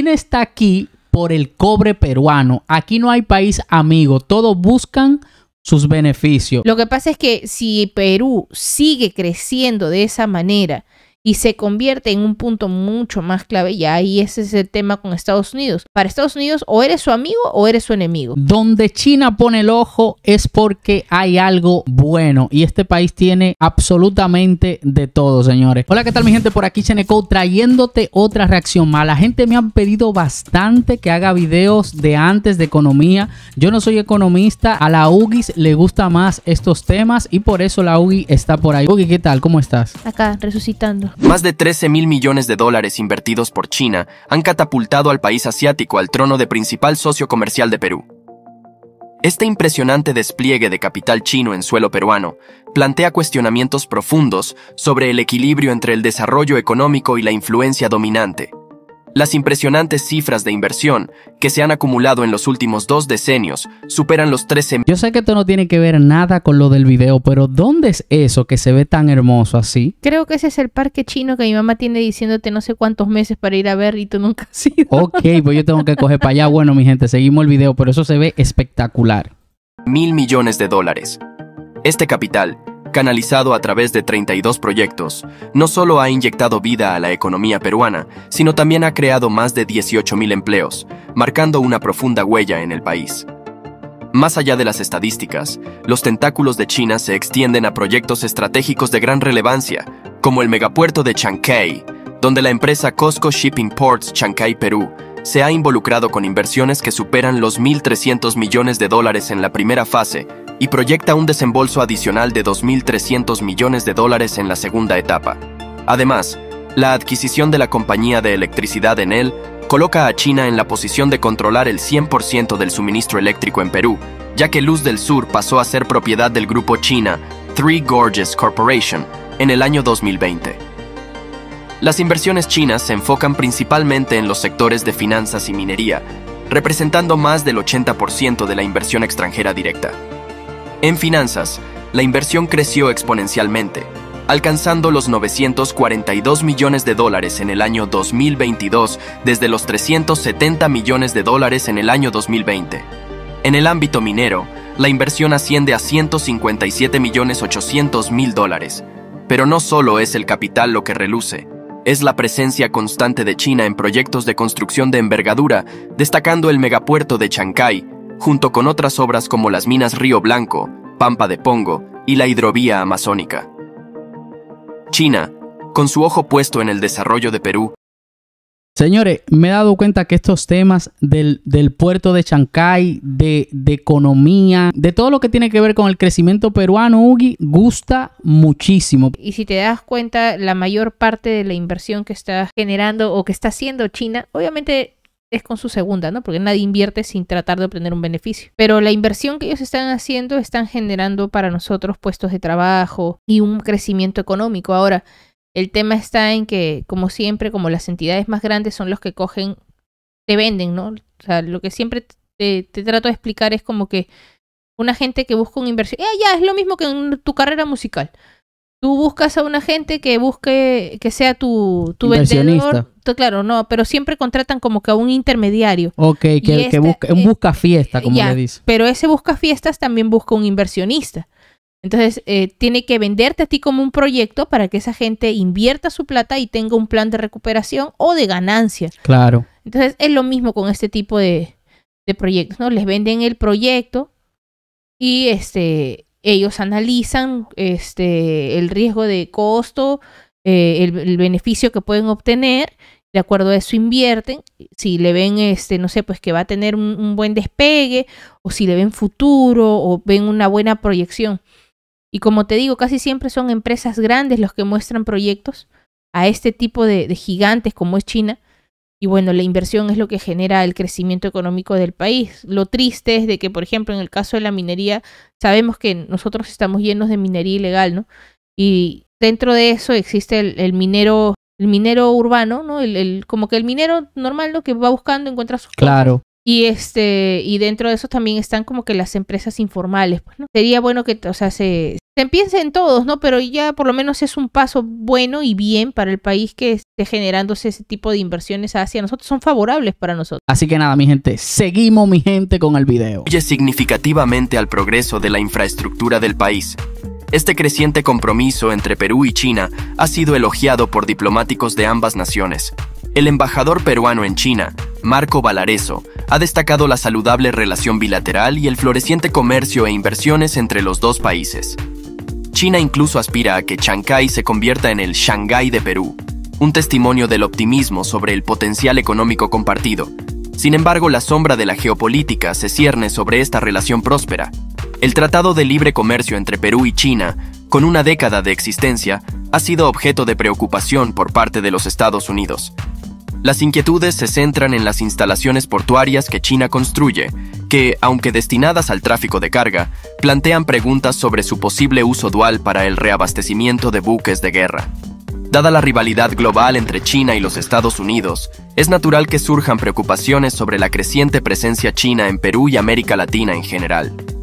Está aquí por el cobre peruano. Aquí no hay país amigo. Todos buscan sus beneficios. Lo que pasa es que si Perú sigue creciendo de esa manera y se convierte en un punto mucho más clave, y ahí ese es el tema con Estados Unidos. Para Estados Unidos o eres su amigo o eres su enemigo. Donde China pone el ojo es porque hay algo bueno y este país tiene absolutamente de todo, señores. Hola, ¿qué tal mi gente? Por aquí Cheneco trayéndote otra reacción más. La gente me ha pedido bastante que haga videos de antes de economía. Yo no soy economista, a la UGIS le gusta más estos temas y por eso la UGI está por ahí. UGI, ¿qué tal? ¿Cómo estás? Acá, resucitando. Más de 13 mil millones de dólares invertidos por China han catapultado al país asiático al trono de principal socio comercial de Perú. Este impresionante despliegue de capital chino en suelo peruano plantea cuestionamientos profundos sobre el equilibrio entre el desarrollo económico y la influencia dominante. Las impresionantes cifras de inversión que se han acumulado en los últimos dos decenios superan los 13 Yo sé que esto no tiene que ver nada con lo del video, pero ¿dónde es eso que se ve tan hermoso así? Creo que ese es el parque chino que mi mamá tiene diciéndote no sé cuántos meses para ir a ver y tú nunca has ido. Ok, pues yo tengo que coger para allá. Bueno, mi gente, seguimos el video, pero eso se ve espectacular. mil millones de dólares. Este capital, canalizado a través de 32 proyectos, no solo ha inyectado vida a la economía peruana, sino también ha creado más de 18.000 empleos, marcando una profunda huella en el país. Más allá de las estadísticas, los tentáculos de China se extienden a proyectos estratégicos de gran relevancia, como el megapuerto de Chancay, donde la empresa Costco Shipping Ports Chancay Perú se ha involucrado con inversiones que superan los 1.300 millones de dólares en la primera fase y proyecta un desembolso adicional de 2.300 millones de dólares en la segunda etapa. Además, la adquisición de la compañía de electricidad Enel coloca a China en la posición de controlar el 100% del suministro eléctrico en Perú, ya que Luz del Sur pasó a ser propiedad del grupo China Three Gorges Corporation en el año 2020. Las inversiones chinas se enfocan principalmente en los sectores de finanzas y minería, representando más del 80% de la inversión extranjera directa. En finanzas, la inversión creció exponencialmente, alcanzando los 942 millones de dólares en el año 2022 desde los 370 millones de dólares en el año 2020. En el ámbito minero, la inversión asciende a 157 millones 800 mil dólares. Pero no solo es el capital lo que reluce, es la presencia constante de China en proyectos de construcción de envergadura, destacando el megapuerto de Chancay, junto con otras obras como las minas Río Blanco, Pampa de Pongo y la hidrovía amazónica. China, con su ojo puesto en el desarrollo de Perú, Señores, me he dado cuenta que estos temas del, del puerto de Chancay, de, de economía, de todo lo que tiene que ver con el crecimiento peruano, Ugi, gusta muchísimo. Y si te das cuenta, la mayor parte de la inversión que está generando o que está haciendo China, obviamente es con su segunda, ¿no? Porque nadie invierte sin tratar de obtener un beneficio. Pero la inversión que ellos están haciendo están generando para nosotros puestos de trabajo y un crecimiento económico. Ahora, el tema está en que, como siempre, como las entidades más grandes son los que cogen, te venden, ¿no? O sea, lo que siempre te, te trato de explicar es como que una gente que busca una inversión, eh, ya, es lo mismo que en tu carrera musical. Tú buscas a una gente que busque, que sea tu, tu vendedor. Claro, no, pero siempre contratan como que a un intermediario. Ok, que, este, busca, un eh, busca fiesta, como le dice. Pero ese busca fiestas también busca un inversionista. Entonces, eh, tiene que venderte a ti como un proyecto para que esa gente invierta su plata y tenga un plan de recuperación o de ganancia. Claro. Entonces, es lo mismo con este tipo de, de proyectos, ¿no? Les venden el proyecto y este, ellos analizan este, el riesgo de costo, eh, el, beneficio que pueden obtener de acuerdo a eso invierten, si le ven, este, no sé, pues que va a tener un, un buen despegue, o si le ven futuro, o ven una buena proyección. Y como te digo, casi siempre son empresas grandes los que muestran proyectos a este tipo de, de gigantes como es China. Y bueno, la inversión es lo que genera el crecimiento económico del país. Lo triste es de que, por ejemplo, en el caso de la minería, sabemos que nosotros estamos llenos de minería ilegal, ¿no? Y dentro de eso existe el, el minero el minero urbano, ¿no? El, el- como que el minero normal, ¿no? Que va buscando, encuentra sus cosas. Claro. Y este, y dentro de eso también están como que las empresas informales, pues, ¿no? Sería bueno que, o sea, se, se en todos, ¿no? Pero ya por lo menos es un paso bueno y bien para el país que esté generándose ese tipo de inversiones hacia nosotros, son favorables para nosotros. Así que nada, mi gente, seguimos mi gente con el video. Contribuye significativamente al progreso de la infraestructura del país. Este creciente compromiso entre Perú y China ha sido elogiado por diplomáticos de ambas naciones. El embajador peruano en China, Marco Valareso, ha destacado la saludable relación bilateral y el floreciente comercio e inversiones entre los dos países. China incluso aspira a que Chancay se convierta en el Shanghái de Perú, un testimonio del optimismo sobre el potencial económico compartido. Sin embargo, la sombra de la geopolítica se cierne sobre esta relación próspera. El Tratado de Libre Comercio entre Perú y China, con una década de existencia, ha sido objeto de preocupación por parte de los Estados Unidos. Las inquietudes se centran en las instalaciones portuarias que China construye, que, aunque destinadas al tráfico de carga, plantean preguntas sobre su posible uso dual para el reabastecimiento de buques de guerra. Dada la rivalidad global entre China y los Estados Unidos, es natural que surjan preocupaciones sobre la creciente presencia china en Perú y América Latina en general.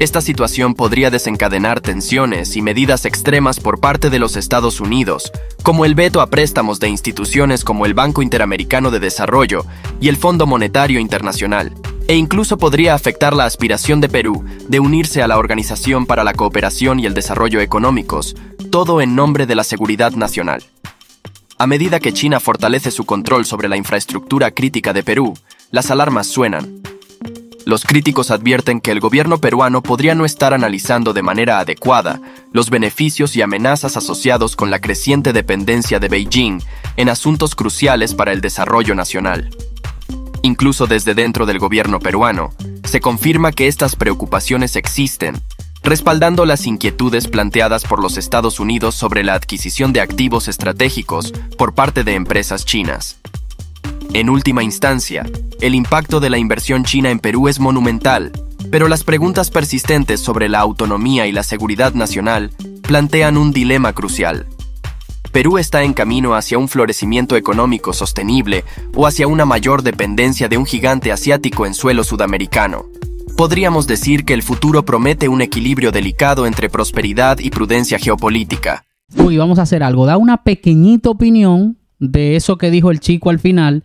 Esta situación podría desencadenar tensiones y medidas extremas por parte de los Estados Unidos, como el veto a préstamos de instituciones como el Banco Interamericano de Desarrollo y el Fondo Monetario Internacional, e incluso podría afectar la aspiración de Perú de unirse a la Organización para la Cooperación y el Desarrollo Económicos, todo en nombre de la seguridad nacional. A medida que China fortalece su control sobre la infraestructura crítica de Perú, las alarmas suenan. Los críticos advierten que el gobierno peruano podría no estar analizando de manera adecuada los beneficios y amenazas asociados con la creciente dependencia de Beijing en asuntos cruciales para el desarrollo nacional. Incluso desde dentro del gobierno peruano, se confirma que estas preocupaciones existen, respaldando las inquietudes planteadas por los Estados Unidos sobre la adquisición de activos estratégicos por parte de empresas chinas. En última instancia, el impacto de la inversión china en Perú es monumental, pero las preguntas persistentes sobre la autonomía y la seguridad nacional plantean un dilema crucial. Perú está en camino hacia un florecimiento económico sostenible o hacia una mayor dependencia de un gigante asiático en suelo sudamericano. Podríamos decir que el futuro promete un equilibrio delicado entre prosperidad y prudencia geopolítica. Uy, vamos a hacer algo. Da una pequeñita opinión de eso que dijo el chico al final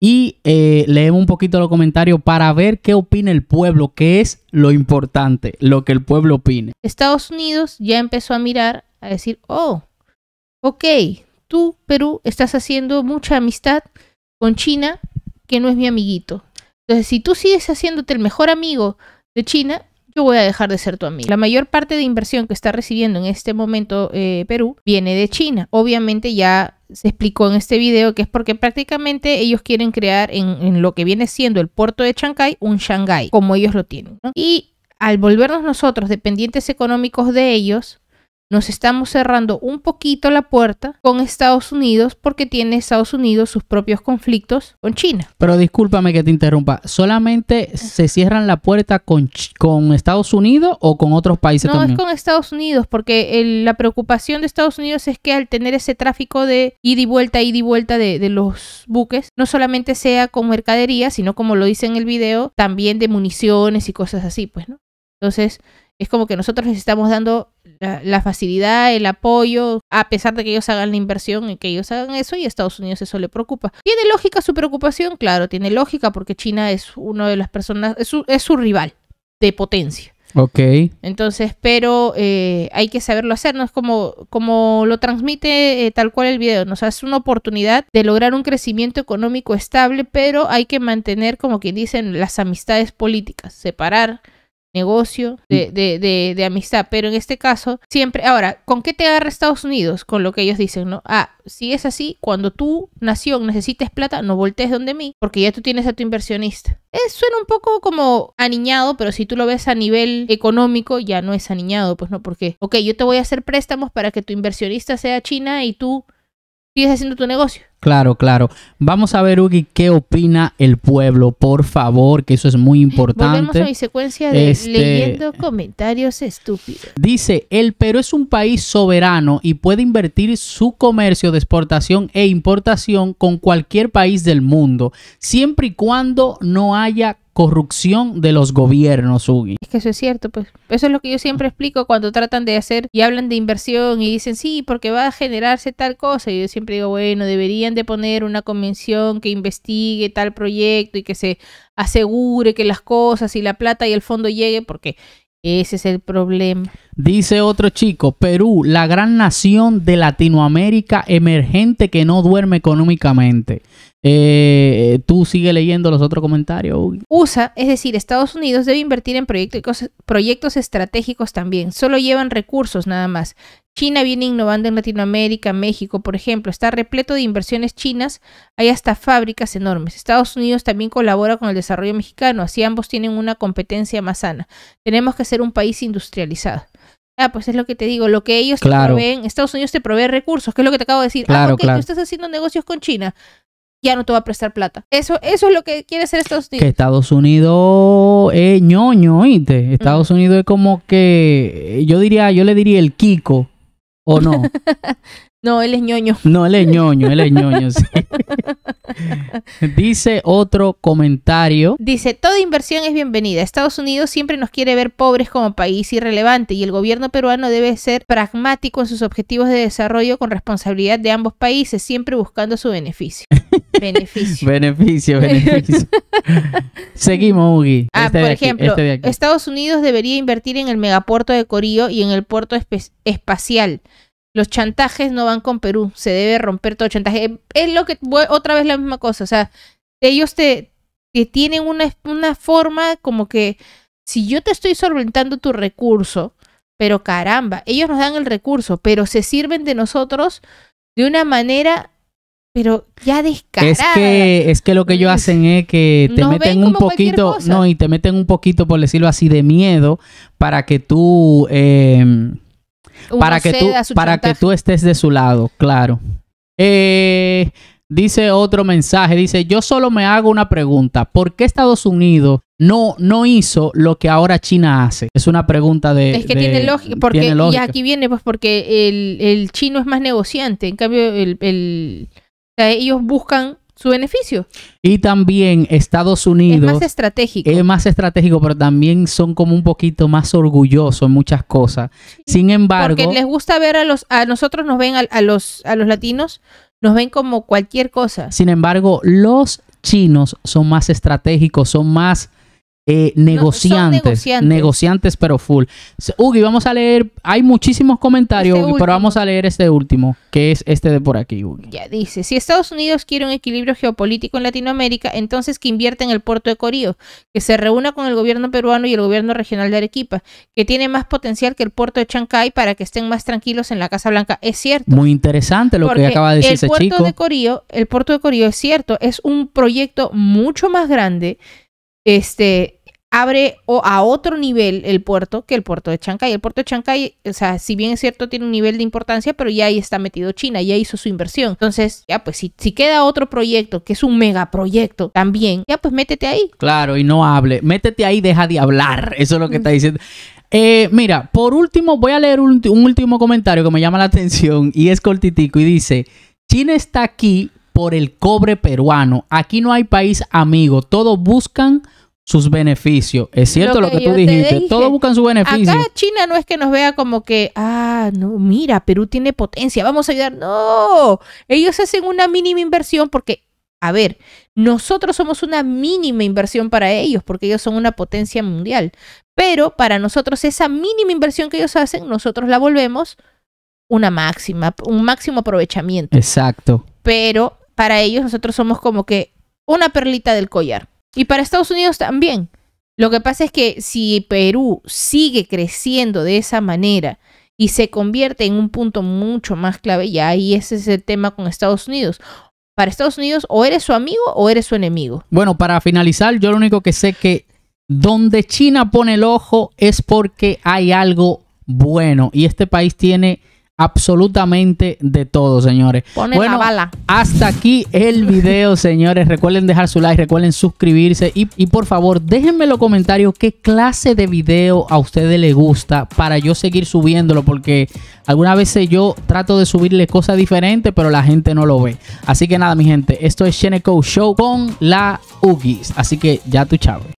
y eh, leemos un poquito los comentarios para ver qué opina el pueblo, que es lo importante, lo que el pueblo opine. Estados Unidos ya empezó a mirar, a decir, oh, ok, tú, Perú, estás haciendo mucha amistad con China, que no es mi amiguito. Entonces, si tú sigues haciéndote el mejor amigo de China, yo voy a dejar de ser tu amigo. La mayor parte de inversión que está recibiendo en este momento eh, Perú viene de China. Obviamente ya se explicó en este video que es porque prácticamente ellos quieren crear en, lo que viene siendo el puerto de Chancay un Shanghái, como ellos lo tienen. Y al volvernos nosotros dependientes económicos de ellos, nos estamos cerrando un poquito la puerta con Estados Unidos porque tiene Estados Unidos sus propios conflictos con China. Pero discúlpame que te interrumpa, ¿solamente se cierran la puerta con, con Estados Unidos o con otros países No, también? es con Estados Unidos, porque el- la preocupación de Estados Unidos es que al tener ese tráfico de ida y vuelta, ida y vuelta de, de los buques, no solamente sea con mercadería, sino como lo dice en el video, también de municiones y cosas así, pues, ¿no? Entonces, es como que nosotros les estamos dando la, la facilidad, el apoyo, a pesar de que ellos hagan la inversión y que ellos hagan eso, y a Estados Unidos eso le preocupa. ¿Tiene lógica su preocupación? Claro, tiene lógica porque China es uno de las personas, es su, es su rival de potencia. Ok. Entonces, pero eh, hay que saberlo hacer, ¿no? Es como, como lo transmite eh, tal cual el video, nos hace una oportunidad de lograr un crecimiento económico estable, pero hay que mantener, como quien dicen, las amistades políticas, separar negocio de, de, de, de amistad, pero en este caso, siempre, ahora, ¿con qué te agarra Estados Unidos? Con lo que ellos dicen, ¿no? Ah, si es así, cuando tu nación necesites plata, no voltees donde mí, porque ya tú tienes a tu inversionista. Es, suena un poco como aniñado, pero si tú lo ves a nivel económico, ya no es aniñado, pues no, porque, ok, yo te voy a hacer préstamos para que tu inversionista sea China y tú sigues haciendo tu negocio. Claro, claro. Vamos a ver, Ugi, qué opina el pueblo, por favor, que eso es muy Volvemos a importante. mi secuencia de Este- leyendo comentarios estúpidos. Dice, el Perú es un país soberano y puede invertir su comercio de exportación e importación con cualquier país del mundo, siempre y cuando no haya corrupción de los gobiernos, Ugi. Es que eso es cierto, pues. Eso es lo que yo siempre explico cuando tratan de hacer y hablan de inversión y dicen, sí, porque va a generarse tal cosa. Y yo siempre digo, bueno, deberían de poner una convención que investigue tal proyecto y que se asegure que las cosas y la plata y el fondo llegue, porque ese es el problema. Dice otro chico, Perú, la gran nación de Latinoamérica emergente que no duerme económicamente. Eh, tú sigue leyendo los otros comentarios. USA, es decir, Estados Unidos debe invertir en proyectos, proyectos estratégicos también. Solo llevan recursos nada más. China viene innovando en Latinoamérica, México, por ejemplo, está repleto de inversiones chinas, hay hasta fábricas enormes. Estados Unidos también colabora con el desarrollo mexicano, así ambos tienen una competencia más sana. Tenemos que ser un país industrializado. Ah, pues es lo que te digo, lo que ellos Claro. te proveen, Estados Unidos te provee recursos, que es lo que te acabo de decir. Claro, ah, ok, claro. tú estás haciendo negocios con China, ya no te va a prestar plata. Eso, eso es lo que quiere hacer Estados Que Unidos. Estados Unidos es ñoño, ¿oíste? Estados Unidos es como que, yo diría, yo le diría el Kiko, ¿o no? No, él es ñoño. No, él es ñoño, él es ñoño, sí. Dice otro comentario. Dice, toda inversión es bienvenida. Estados Unidos siempre nos quiere ver pobres como país irrelevante y el gobierno peruano debe ser pragmático en sus objetivos de desarrollo con responsabilidad de ambos países, siempre buscando su beneficio. beneficio. Beneficio, beneficio. Seguimos, Ugi. Ah, Este por aquí, ejemplo, este. Estados Unidos debería invertir en el megapuerto de Corío y en el puerto espacial. Los chantajes no van con Perú, se debe romper todo chantaje. Eh, Es lo que, otra vez la misma cosa, o sea, ellos te, te tienen una, una forma como que si yo te estoy solventando tu recurso, pero caramba, ellos nos dan el recurso, pero se sirven de nosotros de una manera, pero ya descarada. Es que, es que lo que ellos hacen es que te Nos meten un poquito, no, y te meten un poquito, por decirlo así, de miedo para que tú, eh, Uno para que tú, para que tú estés de su lado, claro. Eh, dice otro mensaje, dice, yo solo me hago una pregunta, ¿por qué Estados Unidos no, no hizo lo que ahora China hace? Es una pregunta de... Es que de- tiene lógica, porque tiene y aquí viene pues porque el, el chino es más negociante, en cambio el, el- o sea, ellos buscan su beneficio, Y también Estados es Unidos más estratégico. es más estratégico, pero también son como un poquito más orgullosos en muchas cosas. Sin embargo, porque les gusta ver a los a nosotros nos ven a, a los a los latinos nos ven como cualquier cosa. sin embargo, los chinos son más estratégicos, son más eh, negociantes, negociantes. negociantes, pero full. Ugi, vamos a leer, hay muchísimos comentarios, Este Ugi, pero vamos a leer este último, que es este de por aquí, Ugi. Ya dice, si Estados Unidos quiere un equilibrio geopolítico en Latinoamérica, entonces que invierta en el puerto de Corío, que se reúna con el gobierno peruano y el gobierno regional de Arequipa, que tiene más potencial que el puerto de Chancay para que estén más tranquilos en la Casa Blanca. Es cierto. Muy interesante lo que acaba de decir el ese puerto chico. de Corío, el puerto de Corío es cierto, es un proyecto mucho más grande. Este abre o a otro nivel el puerto que el puerto de Chancay. El puerto de Chancay, o sea, si bien es cierto, tiene un nivel de importancia, pero ya ahí está metido China, ya hizo su inversión. Entonces, ya pues si, si queda otro proyecto, que es un megaproyecto también, ya pues métete ahí. Claro, y no hable. Métete ahí, deja de hablar. Eso es lo que está diciendo. Eh, mira, por último, voy a leer un, un último comentario que me llama la atención y es cortitico y dice, China está aquí por el cobre peruano. Aquí no hay país amigo. Todos buscan sus beneficios. Es cierto lo Lo que, tú dijiste. dije. Todos buscan su beneficio. Acá China no es que nos vea como que, ah, no, mira, Perú tiene potencia, vamos a ayudar. No, ellos hacen una mínima inversión porque, a ver, nosotros somos una mínima inversión para ellos porque ellos son una potencia mundial. Pero para nosotros esa mínima inversión que ellos hacen, nosotros la volvemos una máxima, un máximo aprovechamiento. Exacto. Pero para ellos nosotros somos como que una perlita del collar. Y para Estados Unidos también. Lo que pasa es que si Perú sigue creciendo de esa manera y se convierte en un punto mucho más clave, ya ahí ese es el tema con Estados Unidos. Para Estados Unidos o eres su amigo o eres su enemigo. Bueno, para finalizar, yo lo único que sé que donde China pone el ojo es porque hay algo bueno y este país tiene absolutamente de todo, señores. Pone Bueno, la bala. Hasta aquí el video, señores. Recuerden dejar su like, recuerden suscribirse y, y por favor déjenme en los comentarios qué clase de video a ustedes les gusta para yo seguir subiéndolo porque algunas veces yo trato de subirle cosas diferentes pero la gente no lo ve. Así que nada, mi gente, esto es Sheneco Show con la Ugis. Así que ya tu chavo.